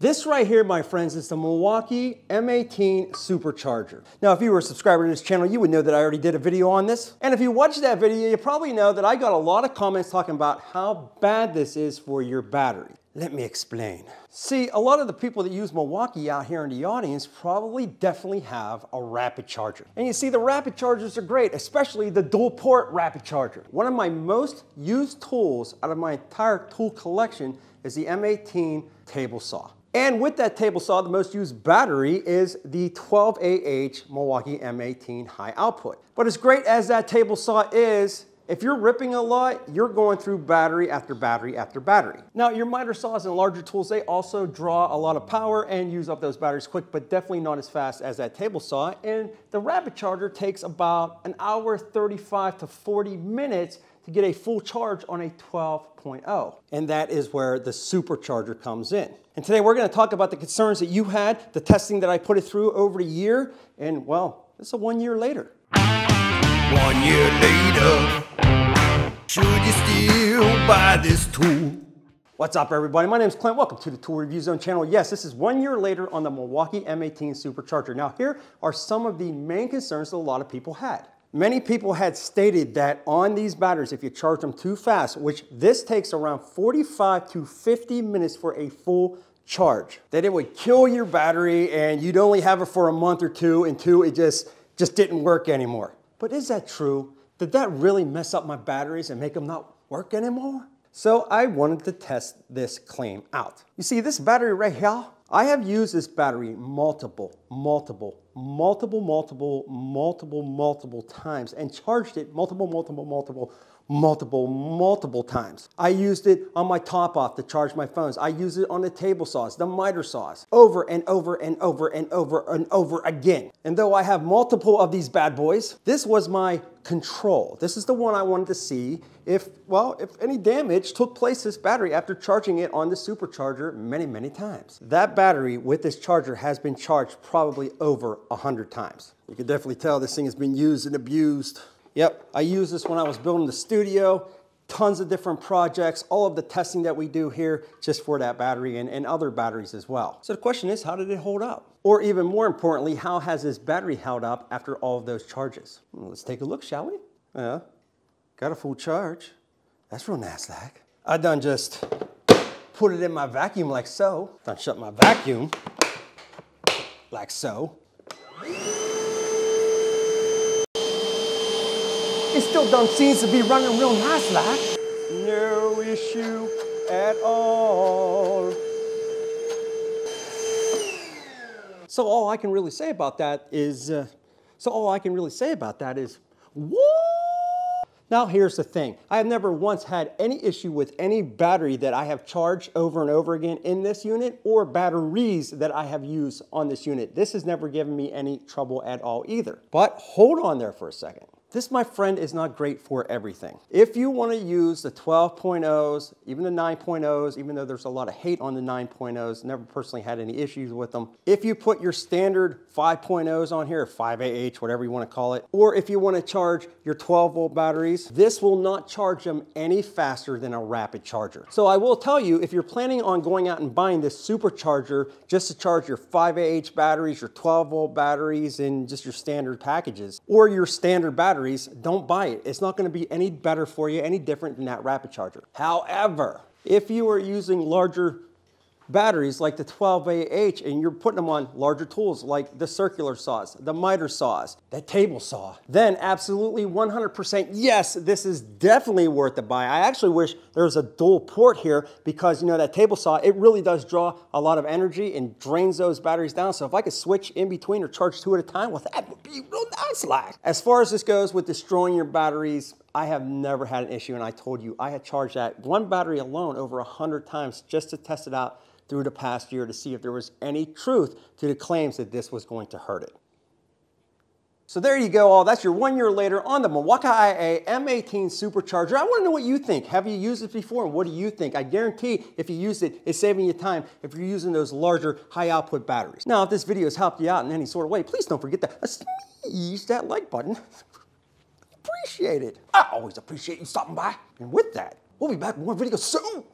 This right here, my friends, is the Milwaukee M18 Supercharger. Now, if you were a subscriber to this channel, you would know that I already did a video on this. And if you watched that video, you probably know that I got a lot of comments talking about how bad this is for your battery. Let me explain. See, a lot of the people that use Milwaukee out here in the audience probably definitely have a rapid charger. And you see, the rapid chargers are great, especially the dual port rapid charger. One of my most used tools out of my entire tool collection is the M18 table saw. And with that table saw, the most used battery is the 12AH Milwaukee M18 high output. But as great as that table saw is, if you're ripping a lot, you're going through battery after battery after battery. Now, your miter saws and larger tools, they also draw a lot of power and use up those batteries quick, but definitely not as fast as that table saw. And the rapid charger takes about an hour 35 to 40 minutes to get a full charge on a 12.0. And that is where the supercharger comes in. And today we're gonna talk about the concerns that you had, the testing that I put it through over a year, and well, it's a one year later. One year later, should you still buy this tool? What's up everybody? My name is Clint. Welcome to the Tool Review Zone channel. Yes, this is one year later on the Milwaukee M18 Supercharger. Now here are some of the main concerns that a lot of people had. Many people had stated that on these batteries, if you charge them too fast, which this takes around 45 to 50 minutes for a full charge, that it would kill your battery and you'd only have it for a month or two and two, it just, just didn't work anymore. But is that true? Did that really mess up my batteries and make them not work anymore? So I wanted to test this claim out. You see this battery right here? I have used this battery multiple, multiple, multiple, multiple, multiple, multiple times and charged it multiple, multiple, multiple, multiple, multiple times. I used it on my top off to charge my phones. I used it on the table saws, the miter saws, over and over and over and over and over again. And though I have multiple of these bad boys, this was my control. This is the one I wanted to see if, well, if any damage took place this battery after charging it on the supercharger many, many times. That battery with this charger has been charged probably over 100 times. You can definitely tell this thing has been used and abused. Yep, I used this when I was building the studio, tons of different projects, all of the testing that we do here just for that battery and, and other batteries as well. So the question is, how did it hold up? Or even more importantly, how has this battery held up after all of those charges? Well, let's take a look, shall we? Yeah, got a full charge. That's real NASDAQ. I done just put it in my vacuum like so. Done shut my vacuum like so. It still don't seem to be running real nice like. No issue at all. So all I can really say about that is, uh, so all I can really say about that is, what? Now here's the thing. I have never once had any issue with any battery that I have charged over and over again in this unit or batteries that I have used on this unit. This has never given me any trouble at all either. But hold on there for a second. This, my friend, is not great for everything. If you want to use the 12.0s, even the 9.0s, even though there's a lot of hate on the 9.0s, never personally had any issues with them. If you put your standard 5.0s on here, 5AH, whatever you want to call it, or if you want to charge your 12 volt batteries, this will not charge them any faster than a rapid charger. So I will tell you, if you're planning on going out and buying this supercharger just to charge your 5AH batteries, your 12 volt batteries, and just your standard packages, or your standard batteries, batteries, don't buy it. It's not gonna be any better for you, any different than that rapid charger. However, if you are using larger batteries like the 12AH and you're putting them on larger tools like the circular saws, the miter saws, the table saw, then absolutely 100% yes, this is definitely worth the buy. I actually wish there was a dual port here because you know that table saw, it really does draw a lot of energy and drains those batteries down. So if I could switch in between or charge two at a time, well that would be real nice like. As far as this goes with destroying your batteries, I have never had an issue and I told you I had charged that one battery alone over 100 times just to test it out through the past year to see if there was any truth to the claims that this was going to hurt it. So there you go, all. That's your one year later on the Milwaukee IA M18 Supercharger. I want to know what you think. Have you used it before, and what do you think? I guarantee if you use it, it's saving you time if you're using those larger, high output batteries. Now, if this video has helped you out in any sort of way, please don't forget to squeeze that like button. appreciate it. I always appreciate you stopping by. And with that, we'll be back with more videos soon.